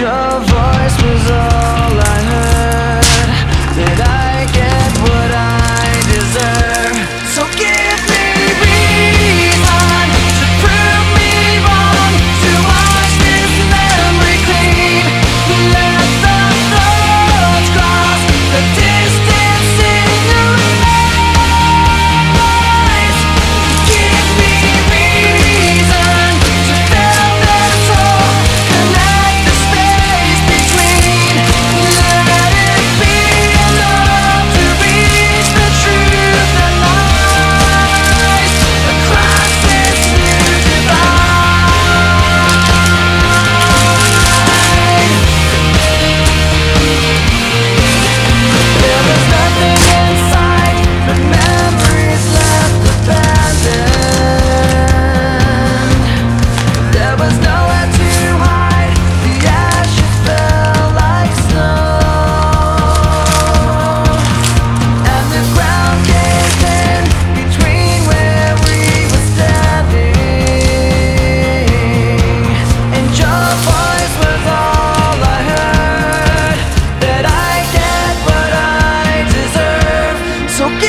your voice was all I heard I get what I deserve? So give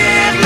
Yeah.